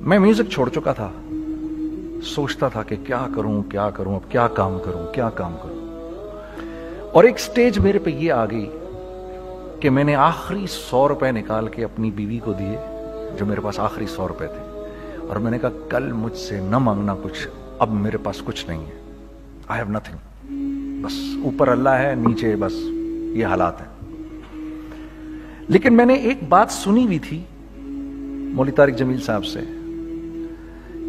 मैं म्यूज़िक छोड़ चुका था। सोचता था कि क्या करूँ क्या करूँ, अब क्या काम करूँ, क्या काम करूँ। और एक स्टेज मेरे पे ये आ गई कि मैंने आखिरी सौ रुपए निकाल के अपनी बीवी को दिए, जो मेरे पास आखिरी सौ रुपए थे। और मैंने कहा, कल मुझसे न मांगना कुछ, अब मेरे पास कुछ नहीं है। आई हैव नथिंग बस, ऊपर अल्लाह है, नीचे बस, ये हालात है। लेकिन मैंने एक बात सुनी हुई थी, मौली तारिक जमील साहब से।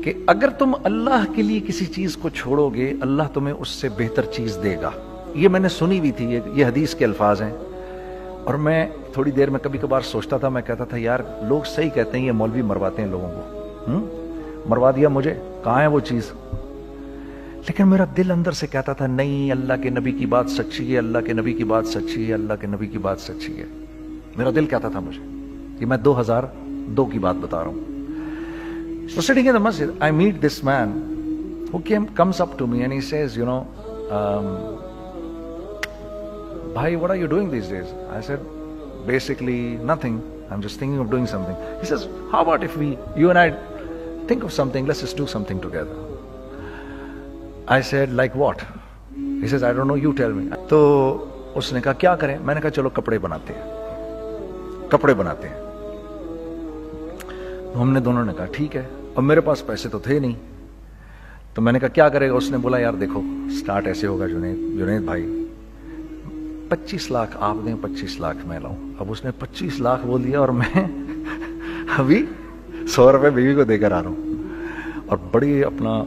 कि अगर तुम अल्लाह के लिए किसी चीज़ को छोड़ोगे अल्लाह तुम्हें उससे बेहतर चीज़ देगा। ये मैंने सुनी हुई थी ये, ये हदीस के अल्फाज हैं। और मैं थोड़ी देर में कभी कभार सोचता था मैं कहता था यार लोग सही कहते हैं ये मौलवी मरवाते हैं लोगों को। हुँ? हम्म? मरवा दिया मुझे? कहा है वो चीज़? लेकिन मेरा दिल अंदर से कहता था नहीं अल्लाह के नबी की बात सच्ची है अल्लाह के नबी की बात सच्ची है अल्लाह के नबी की बात सच्ची है। मेरा दिल कहता था मुझे कि मैं 2002 की बात बता रहा हूँ। So sitting in the masjid, I meet this man who came, comes up to me and he says, you know, um, Bhai, what are you doing these days? I said, basically nothing. I'm just thinking of doing something. He says, how about if we, you and I, think of something, let's just do something together. I said, like what? He says, I don't know, you tell me. तो उसने कहा क्या करें मैंने कहा चलो कपड़े बनाते हैं कपड़े बनाते हैं तो हमने दोनों ने कहा ठीक है अब मेरे पास पैसे तो थे नहीं। तो मैंने कहा, क्या करेगा? उसने बोला, यार देखो स्टार्ट ऐसे होगा, जुनेद जुनेद भाई। 25 लाख, आप दें 25 लाख मैं लाऊं। अब उसने 25 लाख बोल दिया और मैं अभी सौ रुपए बीवी को देकर आ रहा हूँ। और बड़ी अपना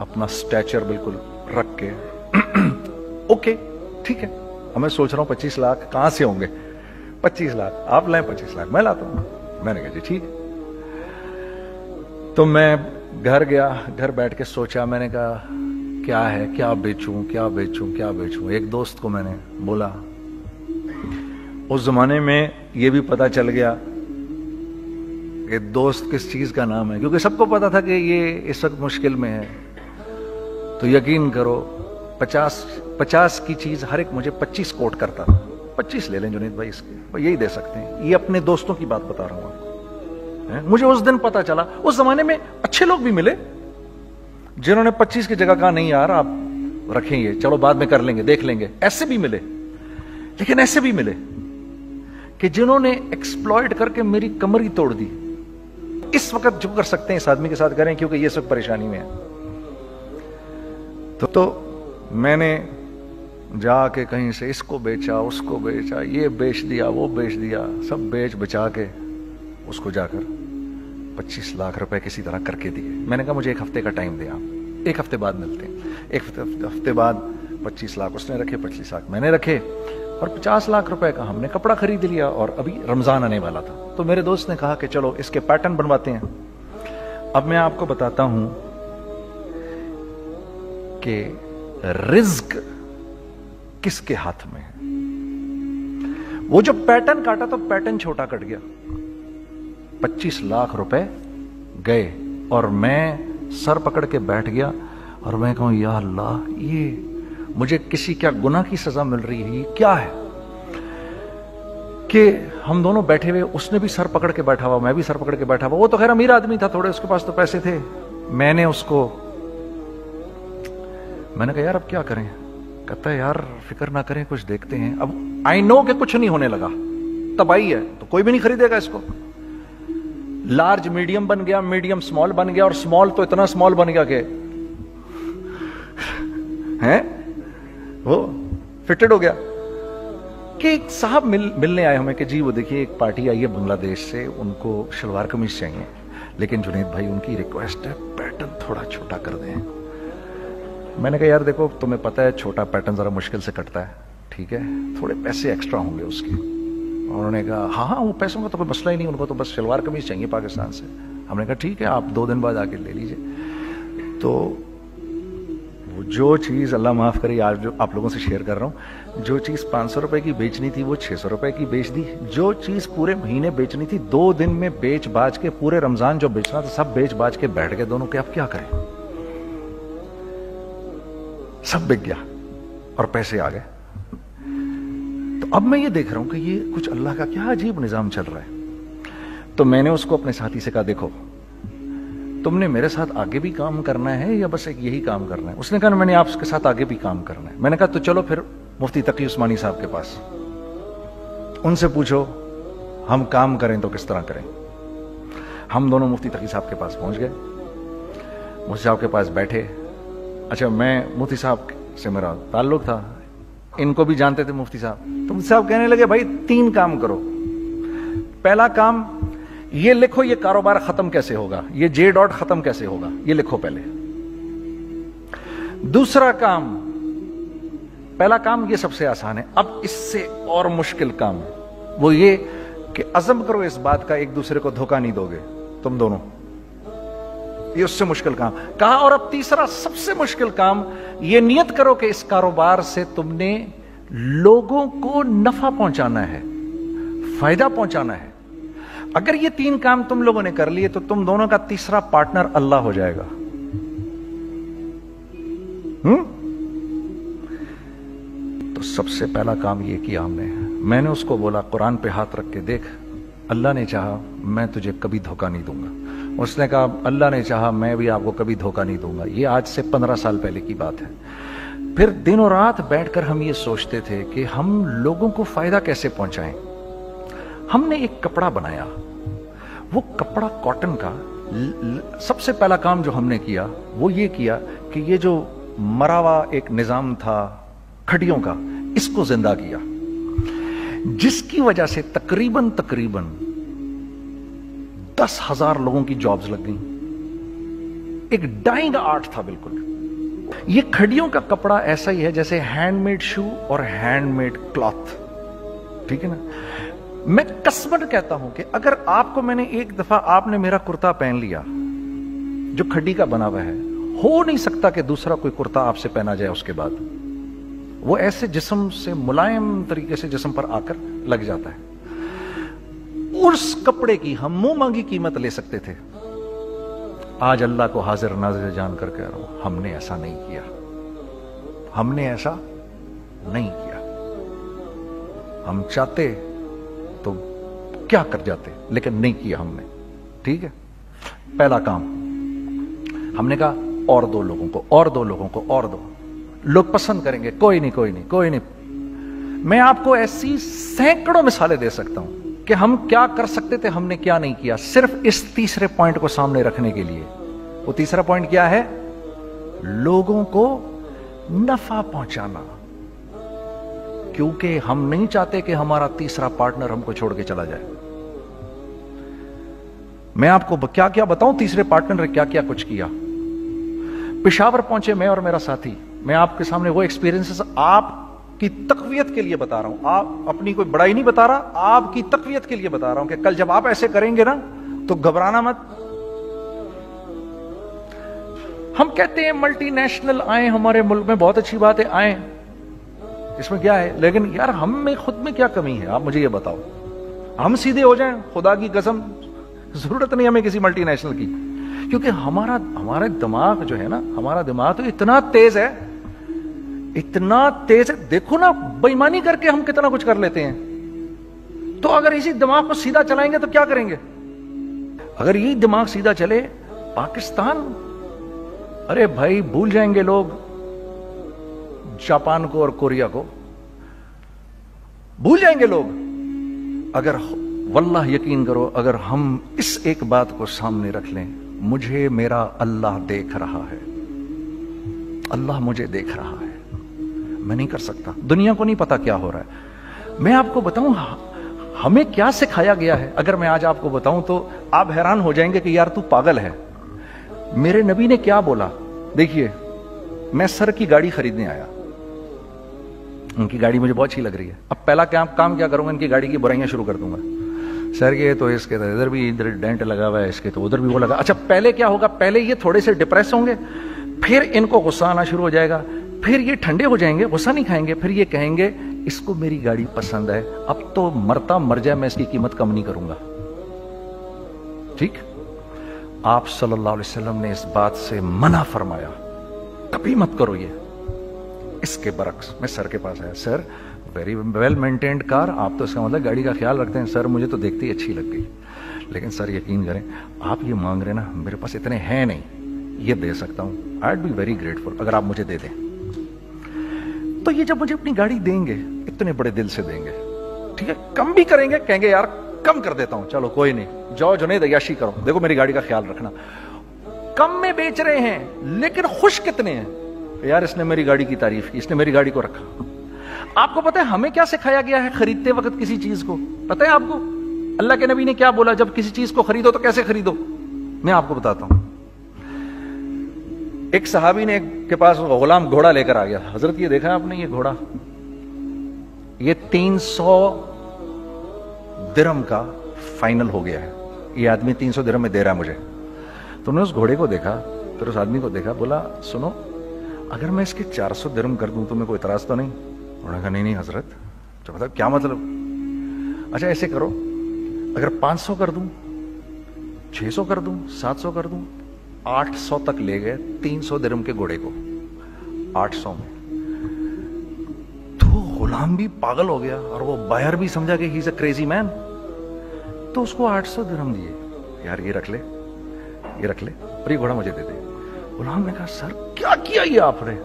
अपना स्टैचर बिल्कुल रख के ओके, ठीक है। अब मैं सोच रहा हूँ 25 लाख कहाँ से होंगे? 25 लाख, आप लाए 25 लाख, मैं लाता हूँ। मैंने कहा, जी, ठीक है। तो मैं घर गया, घर बैठ के सोचा, मैंने कहा, क्या है? क्या बेचूं? क्या बेचूं? क्या बेचूं? एक दोस्त को मैंने बोला। उस जमाने में यह भी पता चल गया कि दोस्त किस चीज़ का नाम है, क्योंकि सबको पता था कि ये इस वक्त मुश्किल में है। तो यकीन करो, पचास पचास की चीज़ हर एक मुझे पच्चीस कोट करता था। पच्चीस ले लें जुनीद भाई इसके यही दे सकते हैं। ये अपने दोस्तों की बात बता रहा हूँ आपको। मुझे उस दिन पता चला। उस जमाने में अच्छे लोग भी मिले जिन्होंने 25 की जगह कहा नहीं यार आप रखेंगे चलो बाद में कर लेंगे देख लेंगे। ऐसे भी मिले। लेकिन ऐसे भी मिले कि जिन्होंने एक्सप्लॉयड करके मेरी कमर ही तोड़ दी। इस वक्त जो कर सकते हैं इस आदमी के साथ करें क्योंकि ये सब परेशानी में है। तो, तो मैंने जाके कहीं से इसको बेचा उसको बेचा ये बेच दिया वो बेच दिया सब बेच बचा के उसको जाकर 25 लाख रुपए किसी तरह करके दिए। मैंने कहा, मुझे एक हफ़्ते का टाइम दे आप। एक हफ़्ते बाद मिलते हैं। एक हफ़्ते बाद 25 लाख उसने रखे 25 लाख मैंने रखे और 50 लाख रुपए का हमने कपड़ा खरीद लिया और अभी रमज़ान आने वाला था। तो मेरे दोस्त ने कहा कि चलो, इसके पैटर्न बनवाते हैं। अब मैं आपको बताता हूँ कि रिज्क किसके हाथ में है। वो जो पैटर्न काटा तो पैटर्न छोटा कट गया। 25 लाख रुपए गए और मैं सर पकड़ के बैठ गया और मैं कहूँ, या अल्लाह, ये मुझे किसी क्या गुना की सजा मिल रही है? ये क्या है? कि हम दोनों बैठे हुए, उसने भी सर पकड़ के बैठा हुआ, मैं भी सर पकड़ के बैठा हुआ। वो तो खैर अमीर आदमी था, थोड़े उसके पास तो पैसे थे। मैंने उसको, मैंने कहा, यार, अब क्या करें? कहता है, यार, फ़िक्र ना करें, कुछ देखते हैं। अब आई नो कि कुछ नहीं होने लगा। तबाही है तो कोई भी नहीं खरीदेगा इसको। लार्ज मीडियम बन गया मीडियम स्मॉल बन गया और स्मॉल तो इतना स्मॉल बन गया कि हैं? वो फिटेड हो गया। कि एक साहब मिल, मिलने आए हमें कि जी वो देखिए एक पार्टी आई है बांग्लादेश से उनको शलवार कमीज चाहिए। लेकिन जुनेद भाई उनकी रिक्वेस्ट है पैटर्न थोड़ा छोटा कर दें। मैंने कहा यार देखो तुम्हें पता है छोटा पैटर्न जरा मुश्किल से कटता है। ठीक है? थोड़े पैसे एक्स्ट्रा होंगे उसके। उन्होंने कहा हाँ हाँ वो पैसों का तो कोई मसला ही नहीं, उनको तो बस शलवार कमीज चाहिए पाकिस्तान से। हमने कहा, ठीक है, आप दो दिन बाद आके ले लीजिए। तो वो जो चीज़ अल्लाह माफ़ करे, आज जो आप लोगों से शेयर कर रहा हूँ, जो चीज़ पाँच सौ रुपए की बेचनी थी, वो छह सौ रुपए की बेच दी। जो चीज़ पूरे महीने बेचनी थी, दो दिन में बेच बाज के, पूरे रमज़ान जो बेचना था, सब बेच बाज के बैठ गए दोनों के। अब क्या करें? सब बिक गया और पैसे आ गए। अब मैं ये देख रहा हूँ कि ये कुछ अल्लाह का क्या अजीब निज़ाम चल रहा है। तो मैंने उसको अपने साथी से कहा, देखो, तुमने मेरे साथ आगे भी काम करना है या बस एक यही काम करना है? उसने कहा मैंने आपके साथ आगे भी काम करना है। मैंने कहा तो चलो फिर मुफ्ती तकी उस्मानी साहब के पास। उनसे पूछो, हम काम करें तो किस तरह करें? हम दोनों मुफ्ती तकी साहब के पास पहुँच गए। मुफ्ती साहब के पास बैठे। अच्छा मैं मुफ्ती साहब से मेरा ताल्लुक था। इनको भी जानते थे मुफ्ती साहब। तो मुफ्ती साहब कहने लगे, भाई, तीन काम करो। पहला काम, ये लिखो ये कारोबार खत्म कैसे होगा? ये जे डॉट खत्म कैसे होगा? ये लिखो पहले। दूसरा काम, पहला काम ये सबसे आसान है। अब इससे और मुश्किल काम वो ये कि अजम करो इस बात का, एक दूसरे को धोखा नहीं दोगे। तुम दोनों। ये उससे मुश्किल काम। कहा, और अब तीसरा सबसे मुश्किल काम, ये नियत करो कि इस कारोबार से तुमने लोगों को नफा पहुंचाना है, फ़ायदा पहुंचाना है। अगर ये तीन काम तुम लोगों ने कर लिए तो तुम दोनों का तीसरा पार्टनर अल्लाह हो जाएगा। हम्म तो सबसे पहला काम ये किया हमने। मैंने उसको बोला, कुरान पे हाथ रख के देख, अल्लाह ने चाहा, मैं तुझे कभी धोखा नहीं दूँगा। उसने कहा, अल्लाह ने चाहा मैं भी आपको कभी धोखा नहीं दूँगा। ये आज से पंद्रह साल पहले की बात है। फिर दिनों रात बैठकर हम ये सोचते थे कि हम लोगों को फ़ायदा कैसे पहुंचाएँ। हमने एक कपड़ा बनाया। वो कपड़ा कॉटन का। सबसे पहला काम जो हमने किया, वो ये किया कि ये जो मरावा एक निज़ाम था खड़ियों का, इसको ज़िंदा किया। जिसकी वजह से तकरीबन तकरीबन दस हज़ार लोगों की जॉब्स लग गई। एक डाइंग आर्ट था बिल्कुल। ये खड़ियों का कपड़ा ऐसा ही है जैसे हैंडमेड शू और हैंडमेड क्लॉथ ठीक है ना? मैं कसमन कहता हूँ कि अगर आपको मैंने एक दफ़ा आपने मेरा कुर्ता पहन लिया, जो खड्डी का बना हुआ है, हो नहीं सकता कि दूसरा कोई कुर्ता आपसे पहना जाए उसके बाद। वो ऐसे जिसम से मुलायम तरीके से जिसम पर आकर लग जाता है। उस कपड़े की हम मुँह मांगी कीमत ले सकते थे। आज अल्लाह को हाजिर नाजिर जान कर कह रहा हूँ, हमने ऐसा नहीं किया। हमने ऐसा नहीं किया। हम चाहते तो क्या कर जाते, लेकिन नहीं किया हमने। ठीक है? पहला काम, हमने कहा, और दो लोगों को, और दो लोगों को, और दो। लोग पसंद करेंगे, कोई नहीं कोई नहीं कोई नहीं। मैं आपको ऐसी सैकड़ों मिसालें दे सकता हूँ। कि हम क्या कर सकते थे, हमने क्या नहीं किया। सिर्फ़ इस तीसरे पॉइंट को सामने रखने के लिए। वो तीसरा पॉइंट क्या है? लोगों को नफा पहुंचाना। क्योंकि हम नहीं चाहते कि हमारा तीसरा पार्टनर हमको छोड़ के चला जाए। मैं आपको क्या क्या बताऊँ? तीसरे पार्टनर ने क्या क्या कुछ किया? पिशावर पहुँचे मैं और मेरा साथी। मैं आपके सामने वो एक्सपीरियंसेस आपकी तकवीत के लिए बता रहा हूँ। आप अपनी कोई बड़ाई नहीं बता रहा, आपकी तकवीत के लिए बता रहा हूँ कि कल जब आप ऐसे करेंगे ना तो घबराना मत। हम कहते हैं मल्टीनेशनल आए, हमारे मुल्क में बहुत अच्छी बात है आए। इसमें क्या है? लेकिन यार, हम में खुद में क्या कमी है? आप मुझे ये बताओ। हम सीधे हो जाएँ, खुदा की कसम। ज़रूरत नहीं हमें किसी मल्टीनेशनल की। क्योंकि हमारा हमारा दिमाग जो है ना, हमारा दिमाग तो इतना तेज है इतना तेज है। देखो ना, बेईमानी करके हम कितना कुछ कर लेते हैं। तो अगर इसी दिमाग को सीधा चलाएँगे तो क्या करेंगे? अगर यही दिमाग सीधा चले, पाकिस्तान? अरे भाई, भूल जाएँगे लोग। जापान को और कोरिया को। भूल जाएँगे लोग। अगर वल्लाह यकीन करो, अगर हम इस एक बात को सामने रख लें, मुझे मेरा अल्लाह देख रहा है। अल्लाह मुझे देख रहा है। मैं नहीं कर सकता। दुनिया को नहीं पता क्या हो रहा है। मैं आपको बताऊँ हमें क्या सिखाया गया है? अगर मैं आज आपको बताऊँ तो आप हैरान हो जाएँगे कि यार तू पागल है। मेरे नबी ने क्या बोला? देखिए, मैं सर की गाड़ी खरीदने आया। उनकी गाड़ी मुझे बहुत अच्छी लग रही है। अब पहला क्या, काम क्या करूँगा? इनकी गाड़ी की बुराइयाँ शुरू कर दूँगा। सर, ये तो इसके तो इधर भी इधर डेंट लगा हुआ है, इसके तो उधर भी वो लगा। अच्छा पहले क्या होगा? पहले ये थोड़े से डिप्रेस होंगे, फिर इनको गुस्सा आना शुरू हो जाएगा। फिर ये ठंडे हो जाएँगे, गुस्सा नहीं खाएँगे, फिर ये कहेंगे, इसको मेरी गाड़ी पसंद है, अब तो मरता मर जाए, मैं इसकी कीमत कम नहीं करूँगा। ठीक? आप सल्लल्लाहु अलैहि वसल्लम ने इस बात से मना फरमाया। कभी मत करो ये। इसके बरक्स मैं सर के पास आया। Sir very well maintained car, आप तो इसका मतलब गाड़ी का ख्याल रखते हैं। सर, मुझे तो देखते ही अच्छी लग गई। लेकिन सर, यकीन करें, आप ये मांग रहे ना, मेरे पास इतने हैं नहीं। ये दे सकता हूँ। I'd be very grateful अगर आप मुझे दे दें। तो ये जब मुझे अपनी गाड़ी देंगे, इतने बड़े दिल से देंगे। ठीक है? कम भी करेंगे, कहेंगे, यार, कम कर देता हूँ। चलो, कोई नहीं। जाओ जुनेद अयाशी करो। देखो, मेरी गाड़ी का ख्याल रखना। कम में बेच रहे हैं, लेकिन खुश कितने हैं? यार, इसने मेरी गाड़ी की तारीफ़ की। इसने मेरी गाड़ी को रखा। आपको पता है, हमें क्या सिखाया गया है खरीदते वक्त किसी चीज़ को? पता है आपको? अल्लाह के नबी ने क्या बोला, जब किसी चीज़ को खरीदो तो कैसे खरीदो? मैं आपको बताता हूँ। एक सहाबी ने के पास गुलाम घोड़ा लेकर आ गया। हज़रत, ये देखा आपने ये घोड़ा? ये तीन सौ दिरम का फाइनल हो गया है। ये आदमी तीन सौ दिरम में दे रहा है मुझे। तो उन्होंने उस घोड़े को देखा, फिर उस आदमी को देखा, बोला, सुनो, अगर मैं इसके चार सौ दिरम कर दूँ तो मेरे को इतराज तो नहीं? उन्होंने कहा, नहीं नहीं, हज़रत। तो मतलब क्या मतलब? अच्छा ऐसे करो, अगर पाँच सौ कर दूँ, छह सौ कर दूँ, सात सौ कर दूँ आठ सौ तक ले गए तीन सौ दिरम के घोड़े को। आठ सौ में। तो गुलाम भी पागल हो गया और वो बायर भी समझा कि he is a crazy man तो उसको आठ सौ दिरम दिए। यार, ये रख ले। ये रख ले। और ये घोड़ा मुझे दे दे। गुलाम ने कहा, सर, क्या किया ये आपने?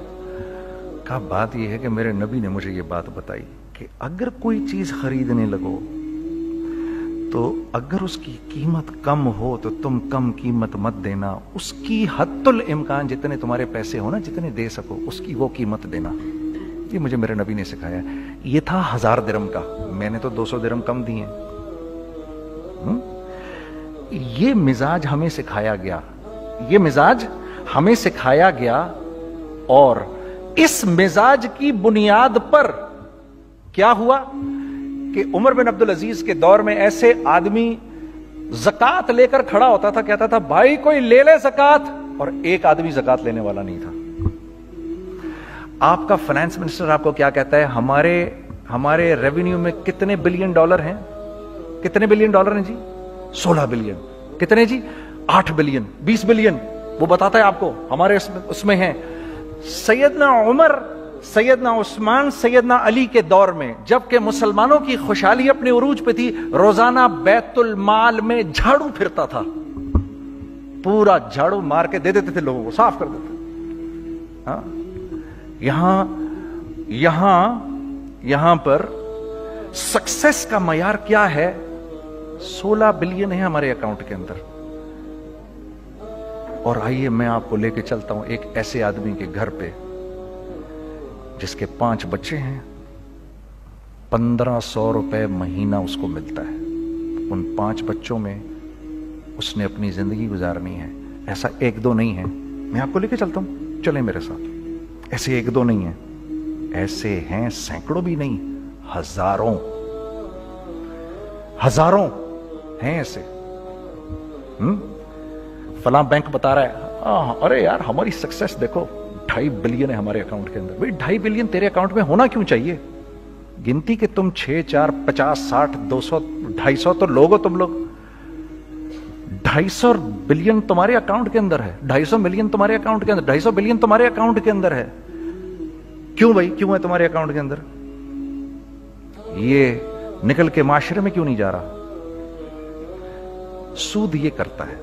कहा, बात ये है कि मेरे नबी ने मुझे ये बात बताई कि अगर कोई चीज़ खरीदने लगो तो अगर उसकी कीमत कम हो तो तुम कम कीमत मत देना। उसकी हत्तुल इम्कान जितने तुम्हारे पैसे हो ना, जितने दे सको, उसकी वो कीमत देना। ये मुझे मेरे नबी ने सिखाया। ये था हज़ार दिरम का। मैंने तो 200 दिरम कम दिए। हम्म? ये मिजाज हमें सिखाया गया। ये मिजाज हमें सिखाया गया और इस मिजाज की बुनियाद पर क्या हुआ? कि उमर बिन अब्दुल अज़ीज़ के दौर में ऐसे आदमी जक़ात लेकर खड़ा होता था, कहता था, भाई, कोई ले ले जक़ात। और एक आदमी जक़ात लेने वाला नहीं था। आपका फाइनेंस मिनिस्टर आपको क्या कहता है? हमारे हमारे रेवेन्यू में कितने बिलियन डॉलर हैं? कितने बिलियन डॉलर हैं जी? सोलह बिलियन कितने जी? आठ बिलियन बीस बिलियन वो बताता है आपको, हमारे उसमें है। सैयदना उमर सैयदना उस्मान, सैयदना अली के दौर में, जबकि मुसलमानों की खुशहाली अपने उरूज पे थी, रोज़ाना बैतुल माल में झाड़ू फिरता था। पूरा झाड़ू मार के दे देते थे लोगों को, साफ़ कर देते यहाँ यहाँ यहाँ पर सक्सेस का मैार क्या है? 16 बिलियन है हमारे अकाउंट के अंदर। और आइए मैं आपको लेके चलता हूँ एक ऐसे आदमी के घर पे। जिसके पाँच बच्चे हैं पंद्रह सौ रुपए महीना उसको मिलता है। उन पाँच बच्चों में उसने अपनी ज़िंदगी गुजारनी है। ऐसा एक दो नहीं है। मैं आपको लेके चलता हूँ। चले मेरे साथ। ऐसे एक दो नहीं है। ऐसे हैं सैकड़ों भी नहीं। हज़ारों। हज़ारों हैं ऐसे। हम्म? फला बैंक बता रहा है आ, अरे यार हमारी सक्सेस देखो। ढाई बिलियन है हमारे अकाउंट के अंदर। भाई, ढाई बिलियन तेरे अकाउंट में होना क्यों चाहिए? गिनती के तुम छह, चार, पचास, साठ, दो सौ, ढाई सौ तो लोग हो तुम लोग। ढाई सौ बिलियन तुम्हारे अकाउंट के अंदर है। ढाई सौ मिलियन तुम्हारे अकाउंट के अंदर। ढाई सौ बिलियन तुम्हारे अकाउंट के अंदर है। क्यों भाई? क्यों है तुम्हारे अकाउंट के अंदर? ये निकल के माशरे में क्यों नहीं जा रहा? सूद ये करता है।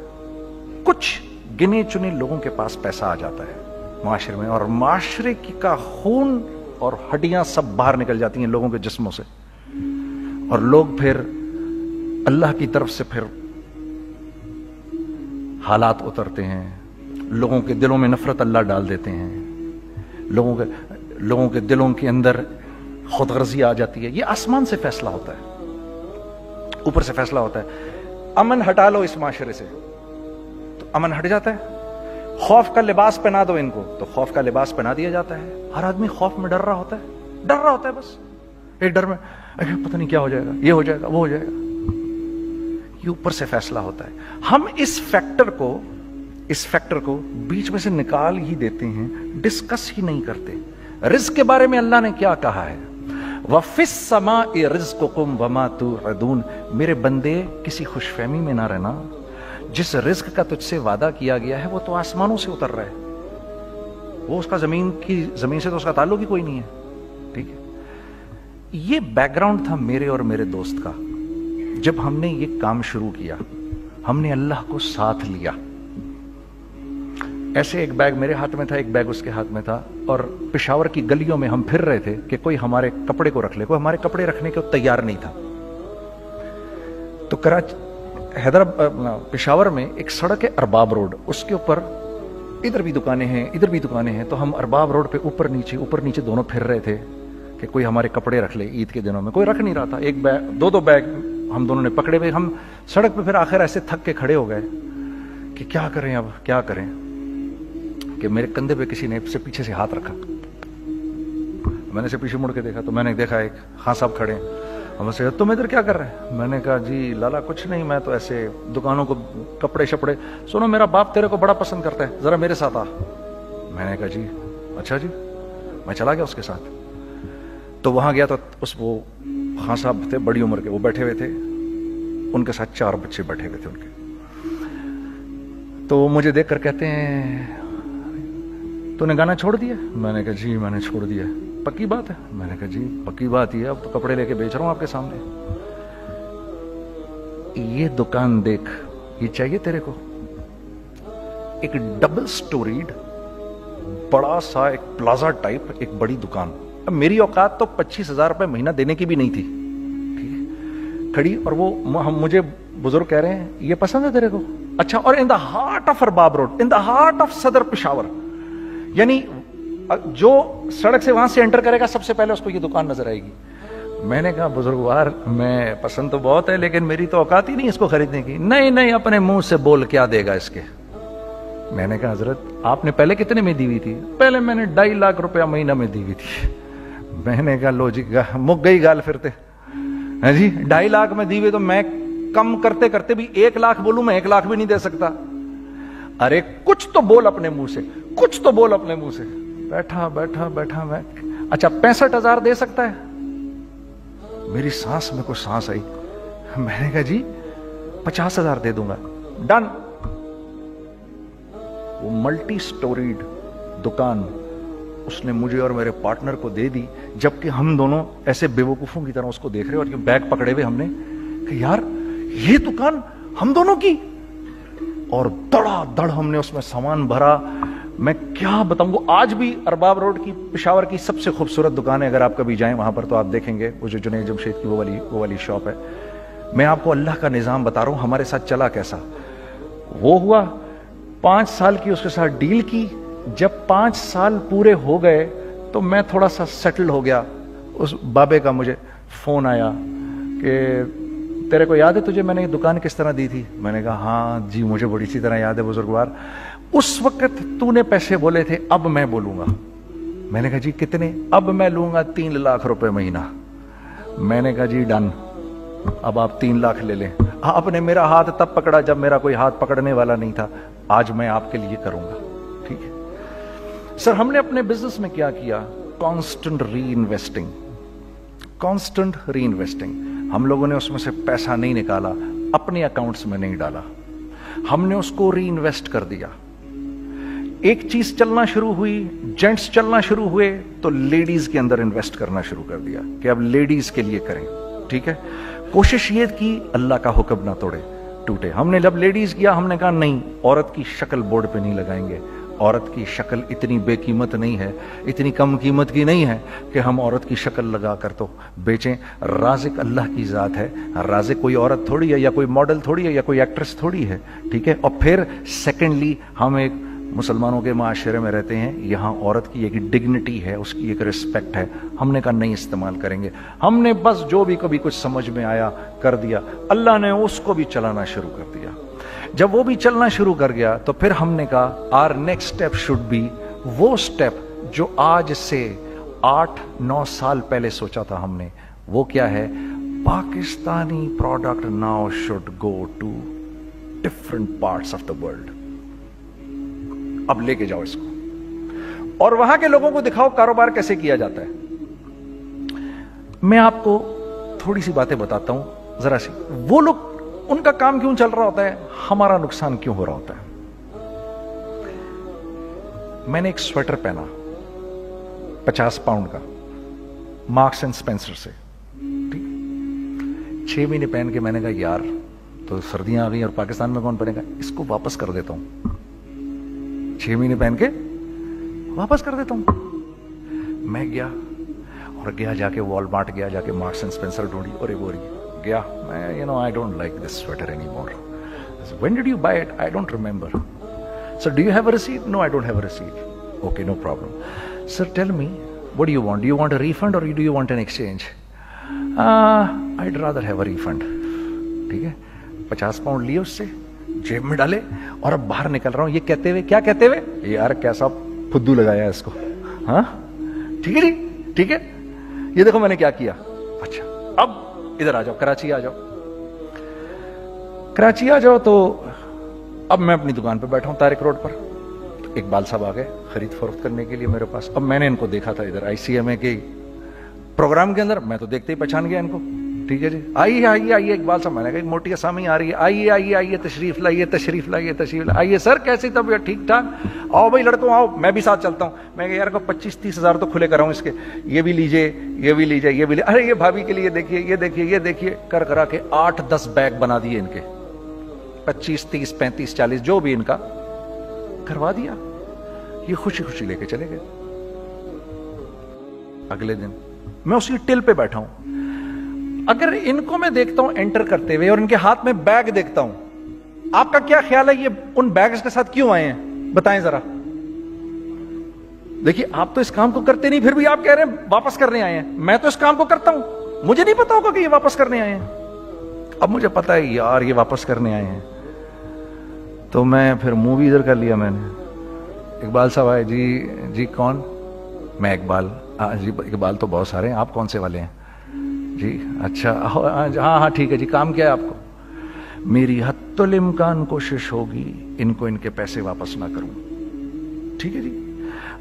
कुछ गिने चुने लोगों के पास पैसा आ जाता है। माशरे में। और माशरे की का खून और हड्डियाँ सब बाहर निकल जाती हैं लोगों के जिस्मों से। और लोग फिर अल्लाह की तरफ़ से फिर हालात उतरते हैं। लोगों के दिलों में नफरत अल्लाह डाल देते हैं। लोगों के लोगों के दिलों के अंदर खुदगर्जी आ जाती है। ये आसमान से फैसला होता है। ऊपर से फैसला होता है। अमन हटा लो इस माशरे से। तो अमन हट जाता है। खौफ का लिबास पहना दो इनको। तो खौफ का लिबास पहना दिया जाता है। हर आदमी खौफ में डर रहा होता है। डर रहा होता है बस। एक डर में, अरे पता नहीं क्या हो जाएगा, ये हो जाएगा, वो हो जाएगा। ये ऊपर से फैसला होता है। हम इस फैक्टर को, इस फैक्टर को बीच में से निकाल ही देते हैं डिस्कस ही नहीं करते। रिस्क के बारे में अल्लाह ने क्या कहा है? वफिस समा ए रिज रिज्कुम वमा तू रदून मेरे बंदे, किसी खुशफहमी में ना रहना। जिस रिस्क का तुझसे वादा किया गया है, वो तो आसमानों से उतर रहा है। वो उसका ज़मीन की ज़मीन से तो उसका ताल्लुक ही कोई नहीं है। ठीक है? ये बैकग्राउंड था मेरे और मेरे दोस्त का। जब हमने ये काम शुरू किया, हमने अल्लाह को साथ लिया। ऐसे एक बैग मेरे हाथ में था, एक बैग उसके हाथ में था, और पिशावर की गलियों में हम फिर रहे थे कि कोई हमारे कपड़े को रख ले, कोई हमारे कपड़े रखने को तैयार नहीं था। तो कराची हैदराबाद पिशावर में एक सड़क है अरबाब रोड। उसके ऊपर इधर भी दुकानें हैं, इधर भी दुकानें हैं। तो हम अरबाब रोड पे ऊपर नीचे ऊपर नीचे दोनों फिर रहे थे कि कोई हमारे कपड़े रख ले ईद के दिनों में। कोई रख नहीं रहा था। एक बैग, दो दो बैग हम दोनों ने पकड़े हुए। हम सड़क पे फिर आखिर ऐसे थक के खड़े हो गए कि क्या करें अब, क्या करें? कि मेरे कंधे पे किसी ने से पीछे से हाथ रखा। मैंने से पीछे मुड़ के देखा तो मैंने देखा एक हाँ साहब खड़े हम से तुम इधर क्या कर रहे हैं? मैंने कहा, जी, लाला, कुछ नहीं, मैं तो ऐसे दुकानों को, कपड़े शपड़े, सुनो, मेरा बाप तेरे को बड़ा पसंद करता है, जरा मेरे साथ आ। मैंने कहा, जी अच्छा जी, मैं चला गया उसके साथ। तो वहाँ गया तो उस, वो हाँ साहब थे, बड़ी उम्र के, वो बैठे हुए थे, उनके साथ चार बच्चे बैठे हुए थे उनके। तो वो मुझे देखकर कहते हैं, तूने गाना छोड़ दिया? मैंने कहा, जी, मैंने छोड़ दिया पक्की बात है। मैंने कहा, जी, पक्की बात ही है। अब तो कपड़े लेके बेच रहा हूँ आपके सामने। ये दुकान देख, ये चाहिए तेरे को? एक डबल स्टोरीड बड़ा सा एक प्लाजा टाइप एक बड़ी दुकान। अब मेरी औकात तो पच्चीस हज़ार रुपए महीना देने की भी नहीं थी। ठीक खड़ी और वो हम, मुझे बुज़ुर्ग कह रहे हैं, ये पसंद है तेरे को? अच्छा और in the heart of Arbab road in the heart of Saddar Peshawar यानी जो सड़क से वहाँ से एंटर करेगा, सबसे पहले उसको ये दुकान नज़र आएगी। मैंने कहा बुजुर्गवार मैं पसंद तो बहुत है, लेकिन मेरी तो औकात ही नहीं इसको खरीदने की। नहीं नहीं, अपने मुँह से बोल क्या देगा इसके? मैंने कहा, हज़रत, आपने पहले कितने में दी हुई थी? पहले मैंने ढाई लाख रुपया महीना में दी हुई थी। मैंने कहा, लो जी मुक गई गाल फिरते। है जी, ढाई लाख में दी हुई तो मैं कम करते करते भी एक लाख बोलू, मैं एक लाख भी नहीं दे सकता? अरे, कुछ तो बोल अपने मुँह से, कुछ तो बोल अपने मुँह से। बैठा बैठा बैठा मैं। अच्छा पैंसठ हज़ार दे सकता है? मेरी सांस में कुछ सांस आई। मैंने कहा, जी, पचास हज़ार दे दूँगा। डन वो मल्टी स्टोरीड दुकान उसने मुझे और मेरे पार्टनर को दे दी, जबकि हम दोनों ऐसे बेवकूफों की तरह उसको देख रहे और बैग पकड़े हुए हमने। कि यार, ये दुकान हम दोनों की? और दड़ा दड़ हमने उसमें सामान भरा मैं क्या बताऊँगा आज भी अरबाब रोड की पिशावर की सबसे खूबसूरत दुकान है अगर आप कभी जाएँ, वहाँ पर तो आप देखेंगे। वो जो जुनेद जमशेद की वो वाली वो वाली शॉप है। मैं आपको अल्लाह का निज़ाम बता रहा हूँ, हमारे साथ चला कैसा? वो हुआ, पाँच साल की उसके साथ डील की। जब पाँच साल पूरे हो गए तो मैं थोड़ा सा सेटल हो गया। उस बाबे का मुझे फ़ोन आया कि, तेरे को याद है तुझे मैंने ये दुकान किस तरह दी थी? मैंने कहा हाँ जी, मुझे बड़ी सी तरह याद है बुजुर्गवार। उस वक्त तूने पैसे बोले थे, अब मैं बोलूँगा। मैंने कहा, जी, कितने? अब मैं लूँगा तीन लाख रुपए महीना। मैंने कहा, जी, डन। अब आप तीन लाख ले लें। आपने मेरा हाथ तब पकड़ा जब मेरा कोई हाथ पकड़ने वाला नहीं था। आज मैं आपके लिए करूँगा। ठीक है। सर, हमने अपने बिज़नेस में क्या किया? कांस्टेंट री इन्वेस्टिंग कांस्टेंट री इन्वेस्टिंग हम लोगों ने उसमें से पैसा नहीं निकाला, अपने अकाउंट्स में नहीं डाला। हमने उसको री इन्वेस्ट कर दिया। एक चीज़ चलना शुरू हुई जेंट्स चलना शुरू हुए तो लेडीज़ के अंदर इन्वेस्ट करना शुरू कर दिया कि अब लेडीज़ के लिए करें, ठीक है? कोशिश ये की, अल्लाह का हुक्म ना तोड़े, टूटे। हमने जब लेडीज़ किया, हमने कहा, नहीं, औरत की शक्ल बोर्ड पे नहीं लगाएँगे। औरत की शक्ल इतनी बेकीमत नहीं है, इतनी कम कीमत की नहीं है कि हम औरत की शक्ल लगा कर तो बेचें। राजिक अल्लाह की ज़ात है। राजिक कोई औरत थोड़ी है या कोई मॉडल थोड़ी है या कोई एक्ट्रेस थोड़ी है, ठीक है? और फिर सेकेंडली हम एक मुसलमानों के माशरे में रहते हैं, यहाँ औरत की एक डिग्निटी है, उसकी एक रिस्पेक्ट है। हमने कहा नहीं इस्तेमाल करेंगे। हमने बस जो भी कभी कुछ समझ में आया, कर दिया। अल्लाह ने उसको भी चलाना शुरू कर दिया। जब वो भी चलना शुरू कर गया तो फिर हमने कहा our next step should be वो स्टेप जो आज से आठ, नौ साल पहले सोचा था हमने। वो क्या है? Pakistani product now should go to different parts of the world अब लेके जाओ इसको। और वहाँ के लोगों को दिखाओ कारोबार कैसे किया जाता है। मैं आपको थोड़ी सी बातें बताता हूँ, जरा सी। वो लोग, उनका काम क्यों चल रहा होता है? हमारा नुकसान क्यों हो रहा होता है? मैंने एक स्वेटर पहना, पचास पाउंड का, मार्क्स एंड स्पेंसर से। ठीक? छह महीने पहन के मैंने कहा, यार तो सर्दियाँ आ गई और पाकिस्तान में कौन पहनेगा? इसको वापस कर देता हूँ। छह महीने पहन के वापस कर देता हूँ। मैं गया और गया जाके वॉलमार्ट गया जाके मार्क्स एंड स्पेंसर ढूंढी। और वो गया। मैं you know I don't like this sweater any more when did you buy it I don't remember sir do you have a receipt no I don't have a receipt okay no problem sir tell me want? Do you want a refund or do you want an exchange? Uh, I'd rather have a refund. ठीक है पचास pound लिए उससे। जेब में डाले और अब बाहर निकल रहा हूँ। ये कहते हुए, क्या कहते हुए? यार कैसा फुद्दू लगाया इसको। हाँ? ठीक है जी? ठीक है? ये देखो मैंने क्या किया। अच्छा अब इधर आ जाओ, कराची आ जाओ। कराची आ जाओ तो अब मैं अपनी दुकान पर बैठा हूँ तारिक रोड पर। इकबाल साहब आ गए खरीद फरोख्त करने के लिए मेरे पास। अब मैंने इनको देखा था इधर आईसीएमए के प्रोग्राम के अंदर। मैं तो देखते ही पहचान गया इनको। ठीक है जी। आइए आइए आइए इकबाल साहब मैंने कहा मोटी असामी आ रही है। आइए आइए आइए, तशरीफ़ लाइए तशरीफ़ लाइए, तशरीफ़ आइए, सर, कैसी तबीयत? ठीक ठाक? आओ भाई, लड़कों, आओ, मैं भी साथ चलता हूँ। मैं यार को पच्चीस, तीस हज़ार तो खुले कराऊं इसके। ये भी लीजिए, ये भी लीजिए, ये भी अरे, ये भाभी के लिए देखिए, ये देखिए ये देखिए, कर, करा के आठ, दस बैग बना दिए इनके। पच्चीस, तीस, पैंतीस, चालीस, जो भी इनका। करवा दिया। ये खुशी खुशी लेके चले गए। अगले दिन, मैं उसी टिल पे बैठा हूँ। अगर इनको मैं देखता हूँ एंटर करते हुए और इनके हाथ में बैग देखता हूँ, आपका क्या ख्याल है ये उन बैग्स के साथ क्यों आए हैं? बताएँ जरा। देखिए, आप तो इस काम को करते नहीं, फिर भी आप कह रहे हैं, वापस करने आए हैं। मैं तो इस काम को करता हूँ। मुझे नहीं पता होगा कि ये वापस करने आए हैं। अब मुझे पता है, यार, ये वापस करने आए हैं। तो मैं फिर भी इधर कर लिया मैंने। इकबाल साहब आए, जी जी कौन? मैं इकबाल जी, इकबाल तो बहुत सारे हैं। आप कौन से वाले हैं? जी अच्छा हाँ हाँ ठीक है जी, काम क्या है आपको? मेरी हत्तुल कोशिश होगी, इनको इनके पैसे वापस ना करूँ। ठीक है जी?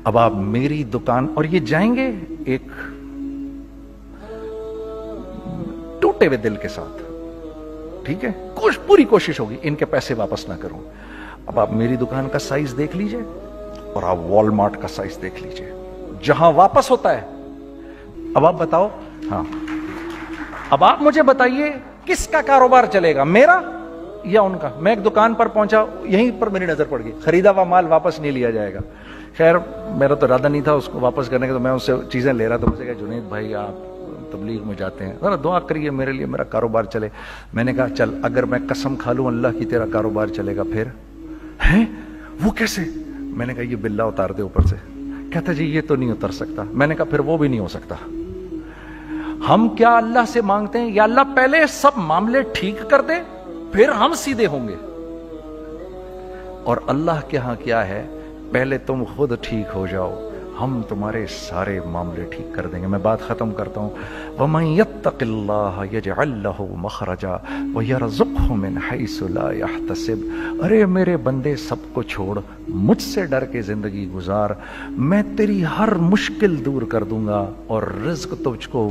अब आप मेरी दुकान, और ये जाएँगे एक टूटे हुए दिल के साथ। ठीक है? कुछ पूरी कोशिश होगी, इनके पैसे वापस ना करूँ। अब आप मेरी दुकान का साइज़ देख लीजिए, और आप वॉलमार्ट का साइज़ देख लीजिए, जहाँ वापस होता है। अब आप बताओ हाँ। अब आप मुझे बताइए, किसका कारोबार चलेगा, मेरा या उनका? मैं एक दुकान पर पहुँचा, यहीं पर मेरी नज़र पड़ गई। खरीदा हुआ माल वापस नहीं लिया जाएगा। खैर, मेरा तो इरादा नहीं था उसको वापस करने का तो मैं उससे चीज़ें ले रहा था। मुझे कहा, जुनेद भाई, आप तबलीग में जाते हैं। जरा दुआ करिए मेरे लिए, मेरा कारोबार चले। मैंने कहा, चल, अगर मैं कसम खा लू, अल्लाह की तेरा कारोबार चलेगा, फिर? है? वो कैसे? मैंने कहा, ये बिल्ला उतार दे ऊपर से। कहता, जी, ये तो नहीं उतर सकता। मैंने कहा, फिर वो भी नहीं हो सकता। हम क्या अल्लाह से मांगते हैं? या अल्लाह पहले सब मामले ठीक कर दे, फिर हम सीधे होंगे। और अल्लाह के यहाँ क्या है? पहले तुम खुद ठीक हो जाओ, हम तुम्हारे सारे मामले ठीक कर देंगे। मैं बात खत्म करता हूँ। वमयतल्लाह मखरजा वयरजुकमिन अरे मेरे बंदे सबको छोड़, मुझसे डर के ज़िंदगी गुजार। मैं तेरी हर मुश्किल दूर कर दूँगा और रिज्क तुझको